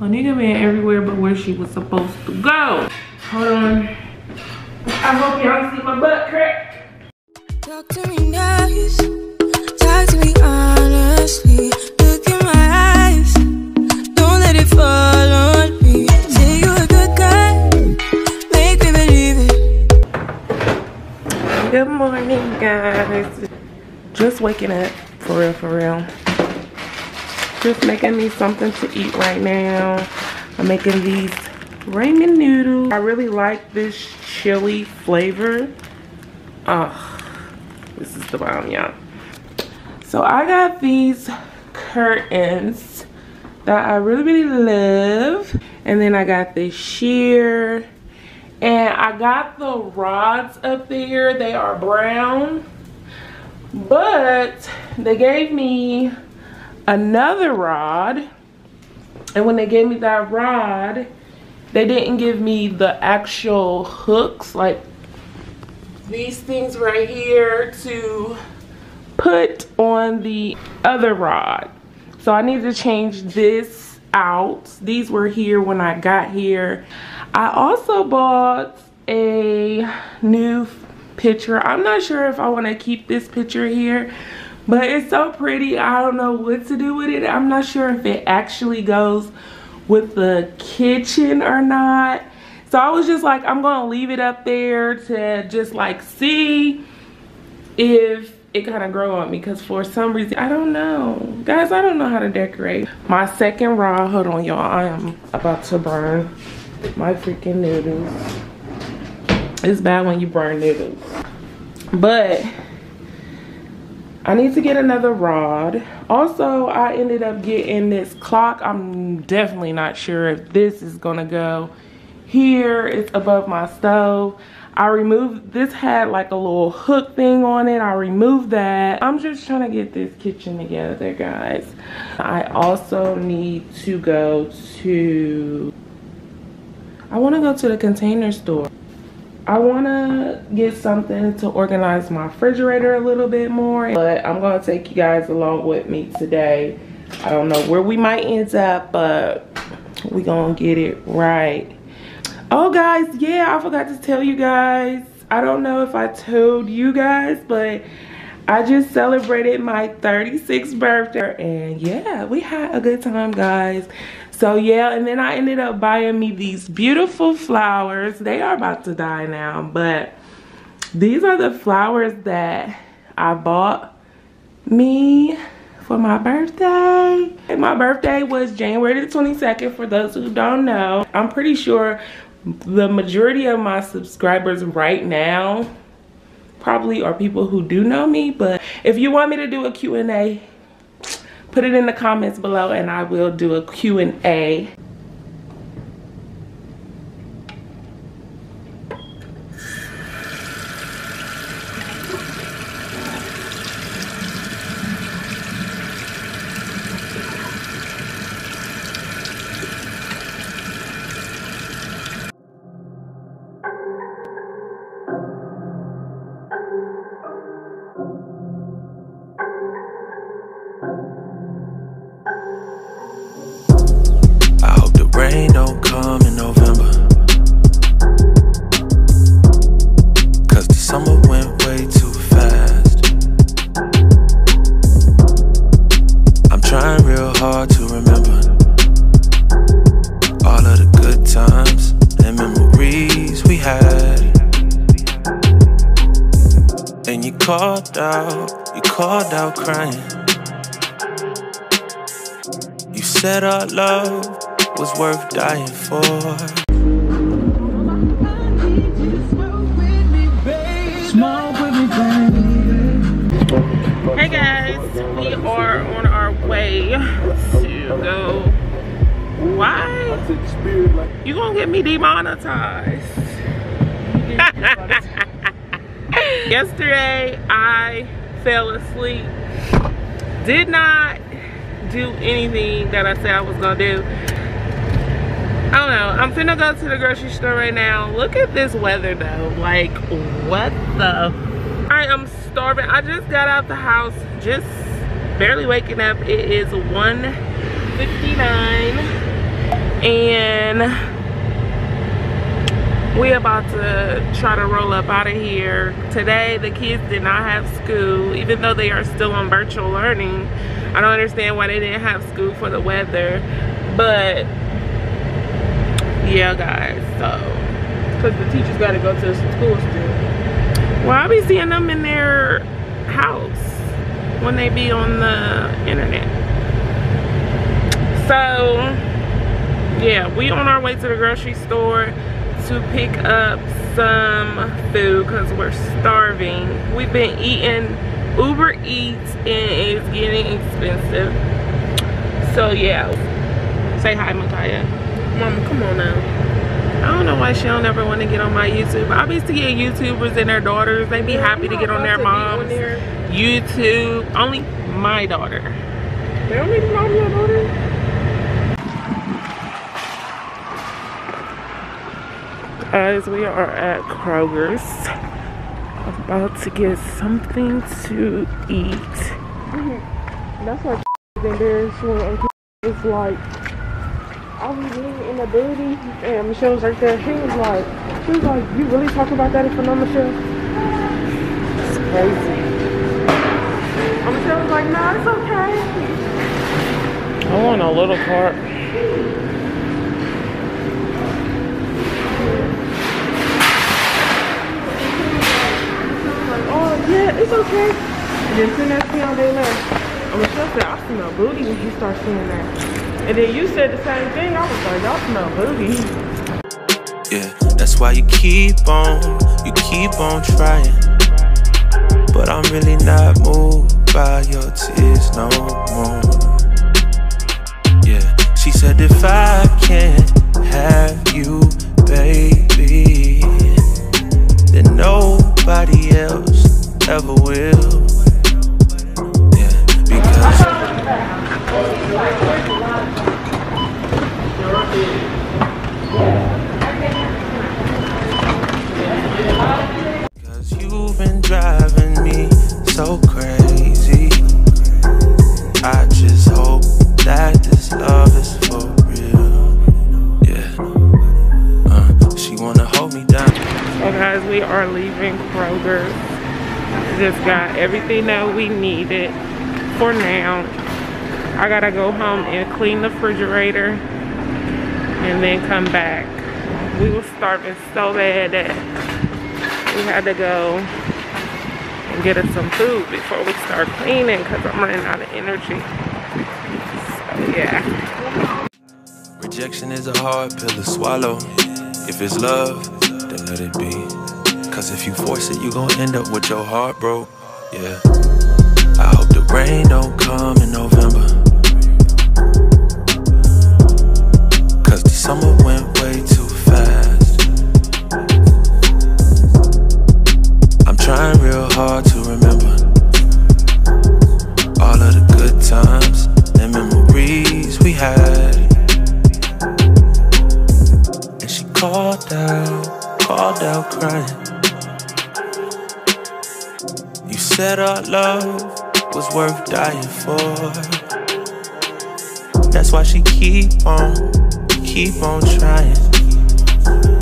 Monica been everywhere but where she was supposed to go. Hold on. I hope y'all see my butt crack. Talk to me nice. Talk to me honestly. Look in my eyes. Don't let it fall on me. Say you're a good guy. Make me believe it. Good morning, guys. Just waking up, for real, for real. Just making me something to eat right now. I'm making these ramen noodles. I really like this chili flavor. Oh, this is the bomb, y'all. So I got these curtains that I really, really love. And then I got this sheer. And I got the rods up there. They are brown. But they gave me another rod. And when they gave me that rod, they didn't give me the actual hooks, like these things right here to put on the other rod. So I need to change this out. These were here when I got here. I also bought a new picture. I'm not sure if I want to keep this picture here, but it's so pretty. I don't know what to do with it. I'm not sure if it actually goes with the kitchen or not. So I was just like, I'm gonna leave it up there to just like see if it kind of grow on me because for some reason, I don't know. Guys, I don't know how to decorate. My second raw, hold on y'all, I am about to burn my freaking noodles. It's bad when you burn noodles. But I need to get another rod. Also, I ended up getting this clock. I'm definitely not sure if this is gonna go here. It's above my stove. I removed, this had like a little hook thing on it. I removed that. I'm just trying to get this kitchen together, guys. I also need to go to, I wanna go to the container store. I want to get something to organize my refrigerator a little bit more. But I'm going to take you guys along with me today. I don't know where we might end up, but we going to get it right. Oh, guys, yeah, I forgot to tell you guys. I don't know if I told you guys, but I just celebrated my 36th birthday. And yeah, we had a good time, guys. So yeah, and then I ended up buying me these beautiful flowers. They are about to die now, but these are the flowers that I bought me for my birthday. And my birthday was January the 22nd for those who don't know. I'm pretty sure the majority of my subscribers right now probably are people who do know me, but if you want me to do a Q&A, put it in the comments below and I will do a Q&A. Called out, you called out crying. You said our love was worth dying for. Hey guys, we are on our way to go. Why? You gonna get me demonetized? Yesterday, I fell asleep. Did not do anything that I said I was gonna do. I don't know. I'm finna go to the grocery store right now. Look at this weather though. Like, what the? I am starving. I just got out the house, just barely waking up. It is 1.59. and we about to try to roll up out of here. Today the kids did not have school. Even though they are still on virtual learning i don't understand why they didn't have school for the weather. But yeah guys so. Because the teachers got to go to school still. Well i'll be seeing them in their house when they be on the internet. So yeah we on our way to the grocery store to pick up some food because we're starving. We've been eating uber eats and it's getting expensive. So yeah. Say hi Makhia mama come on now. I don't know why she don't ever want to get on my youtube. I be seeing youtubers and their daughters. They be happy to get on their mom's youtube. Only my daughter. They don't even know your daughter guys we are at kroger's. About to get something to eat. Mm-hmm. That's why in there she was like I was being in the building and Michelle was right there. She was like she was like you really talk about that in front of Michelle it's crazy. And Michelle was like no it's okay. I want a little cart yeah, it's okay. Then send that all day long. And Michelle said, I smell booty when you start saying that. And then you said the same thing. I was like, y'all smell booty. Yeah, that's why you keep on, you keep on trying. But I'm really not moved by your tears no more. We are leaving Kroger's. Just got everything that we needed for now. I gotta go home and clean the refrigerator and then come back. We were starving so bad that we had to go and get us some food before we start cleaning because I'm running out of energy. So yeah. Rejection is a hard pill to swallow. If it's love, then let it be. Cause if you force it, you gon' end up with your heart broke. Yeah. I hope the rain don't come in November. Dying for. That's why she keep on, keep on trying.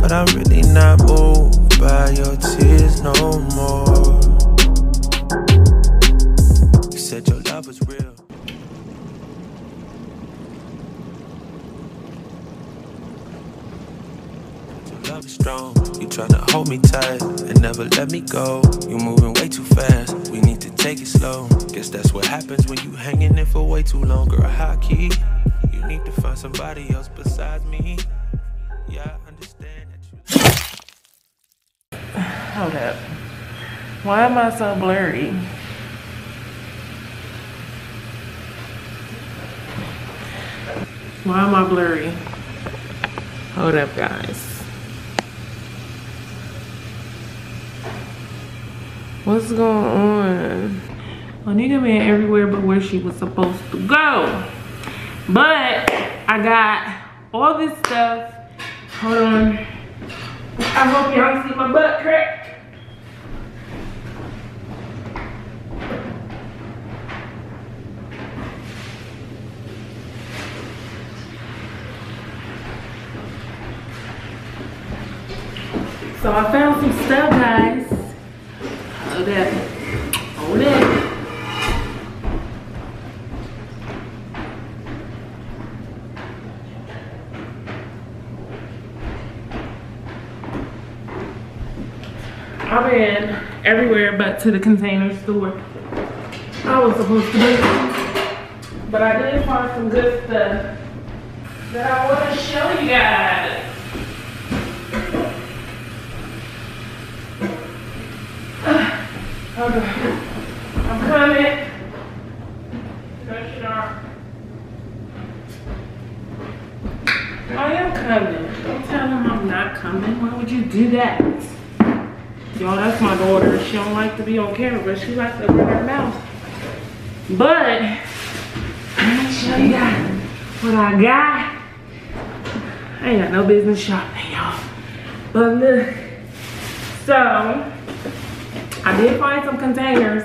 But I'm really not moved by your tears no more. Strong. You tryna hold me tight and never let me go. You moving way too fast. We need to take it slow. Guess that's what happens when you hanging in for way too long, girl. High key. You need to find somebody else besides me. Yeah, I understand that you. Hold up. Why am I so blurry? Why am I blurry? Hold up, guys. What's going on? Onika been everywhere but where she was supposed to go. But I got all this stuff. Hold on. I hope y'all see my butt crack. So I found some stuff, guys. Everywhere but to the container store. I was supposed to be. But I did find some good stuff that I want to show you guys. On. I'm coming. I am coming. Don't tell them I'm not coming. Why would you do that? Y'all, that's my daughter. She don't like to be on camera, but she likes to run her mouth. But, me show you guys what I got. I ain't got no business shopping, y'all. But look, so, I did find some containers,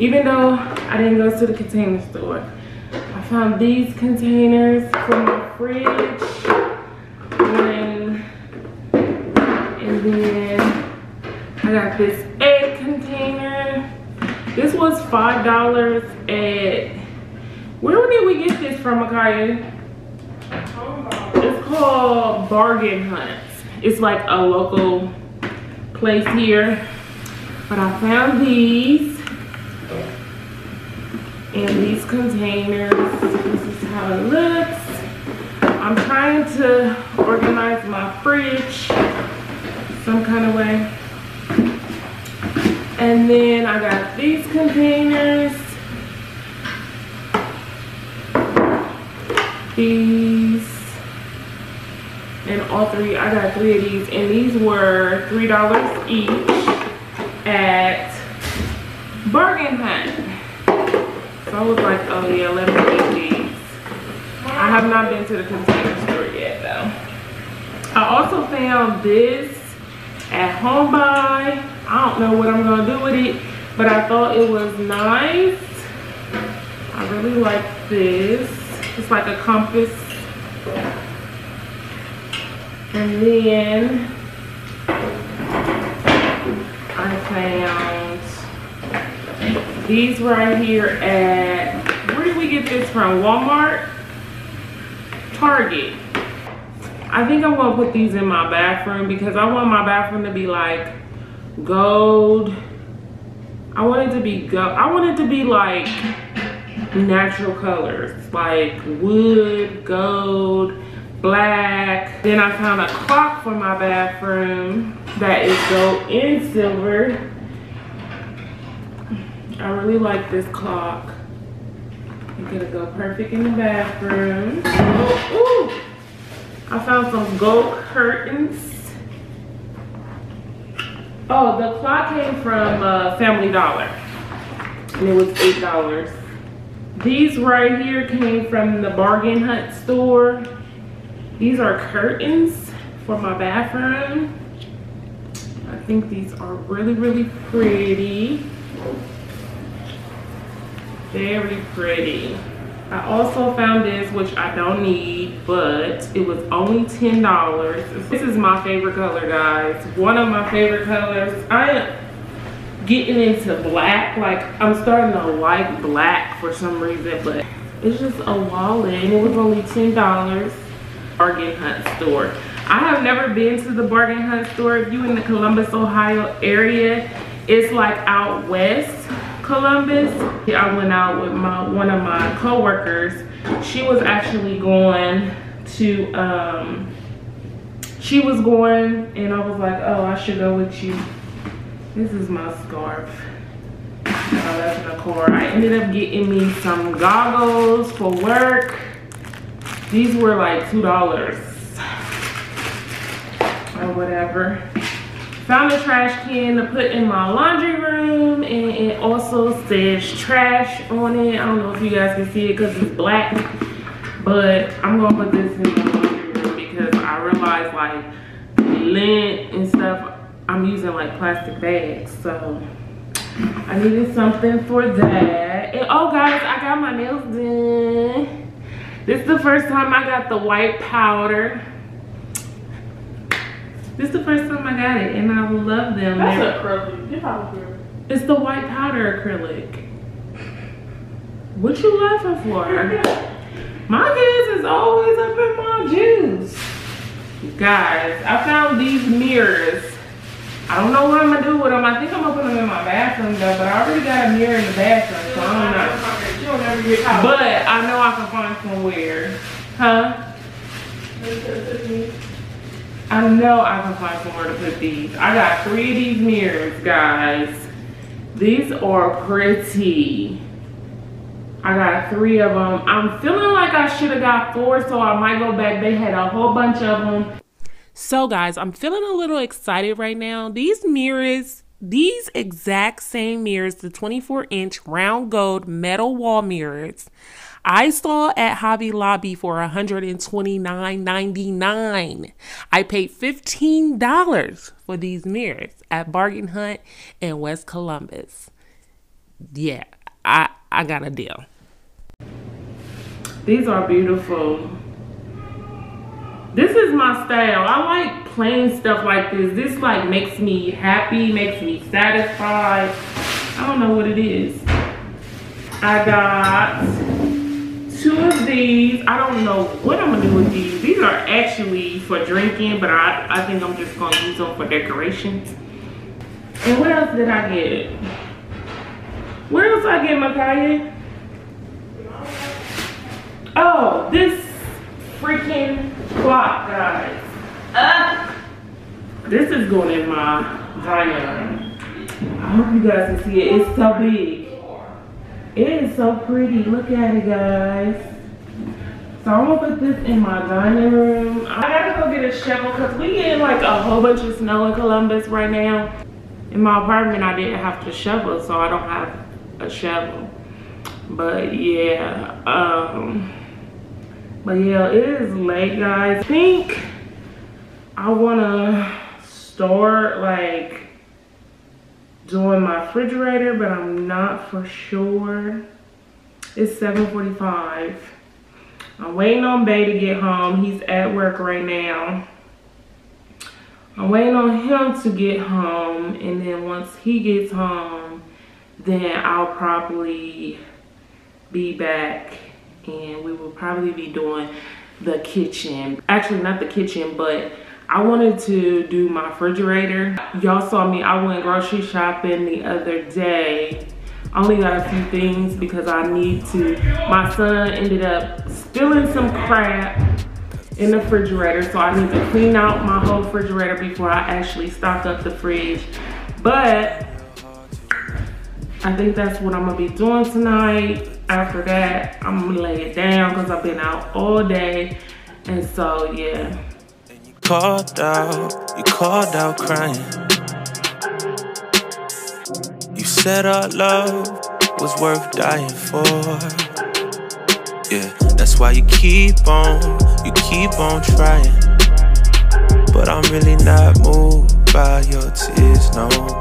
even though I didn't go to the container store. I found these containers for my fridge. And, and then I got this egg container. This was five dollars at where did we get this from, Makhia? It's called Bargain Hunts. It's like a local place here. But I found these And these containers. This is how it looks. I'm trying to organize my fridge some kind of way. And then I got these containers. These. And all three, I got three of these. And these were $3 each at Bargain Hunt. So I was like, oh yeah, let me get these. I have not been to the container store yet though. I also found this at Home Buy. I don't know what I'm gonna do with it, but I thought it was nice. I really like this. It's like a compass. And then I found these right here at, where did we get this from? Walmart? Target. I think I'm gonna put these in my bathroom because I want my bathroom to be like gold. I want it to be gold. I want it to be like natural colors, like wood, gold, black. Then I found a clock for my bathroom that is gold and silver. I really like this clock. It's gonna go perfect in the bathroom. Oh, ooh. I found some gold curtains. Oh, the clock came from uh, Family Dollar. And it was $8. These right here came from the Bargain Hunt store. These are curtains for my bathroom. I think these are really, really pretty. Very pretty. I also found this, which I don't need, but it was only $10. This is my favorite color, guys. One of my favorite colors. I am getting into black. Like, I'm starting to like black for some reason, but it's just a wallet, and it was only $10. Bargain Hunt store. I have never been to the Bargain Hunt store. If you in the Columbus, Ohio area, it's like out west. Columbus. I went out with my one of my co-workers. She was actually going to um she was going and I was like, oh, I should go with you. This is my scarf. Oh, that's in the car. I ended up getting me some goggles for work. These were like two dollars or whatever found a trash can to put in my laundry room and it also says trash on it. I don't know if you guys can see it because it's black but i'm gonna put this in my laundry room because i realized like lint and stuff i'm using like plastic bags so i needed something for that. And oh guys i got my nails done. This is the first time i got the white powder This is the first time I got it, and I love them. That's They're- acrylic. Get out of here. It's the white powder acrylic. What you laughing for? My kids is always up in my juice. Guys, I found these mirrors. I don't know what I'm gonna do with them. I think I'm gonna put them in my bathroom though, but I already got a mirror in the bathroom, so I don't know. You don't ever get caught. But I know I can find somewhere. Huh? I know I can find somewhere to put these. I got three of these mirrors, guys. These are pretty. I got three of them. I'm feeling like I should have got four, so I might go back. They had a whole bunch of them. So, guys, I'm feeling a little excited right now. These mirrors, these exact same mirrors, the 24 inch round gold metal wall mirrors, I saw at Hobby Lobby for $129.99. I paid $15 for these mirrors at Bargain Hunt in West Columbus. Yeah, I, I got a deal. These are beautiful. This is my style. I like plain stuff like this. This like makes me happy, makes me satisfied. I don't know what it is. I got two of these. I don't know what I'm gonna do with these. These are actually for drinking, but I, I think I'm just gonna use them for decoration. And what else did I get? What else I get, Makhia? Oh, this freaking clock, guys. Uh, this is going in my dining room. I hope you guys can see it. It's so big. It is so pretty. Look at it, guys. So I'm gonna put this in my dining room. I gotta go get a shovel because we getting like a whole bunch of snow in Columbus right now. In my apartment, I didn't have to shovel, so I don't have a shovel. But yeah, um, but yeah, it is late, guys. I think I wanna start like doing my refrigerator, but I'm not for sure. It's 7:45. I'm waiting on Bay to get home. He's at work right now. I'm waiting on him to get home, and then once he gets home, then I'll probably be back and we will probably be doing the kitchen. Actually, not the kitchen, but I wanted to do my refrigerator. Y'all saw me, I went grocery shopping the other day. I only got a few things because I need to, my son ended up spilling some crap in the refrigerator. So I need to clean out my whole refrigerator before I actually stock up the fridge. But I think that's what I'm gonna be doing tonight. After that, I'm gonna lay it down because I've been out all day. And so, yeah. Called out, you called out crying. You said our love was worth dying for. Yeah, that's why you keep on, you keep on trying. But I'm really not moved by your tears no.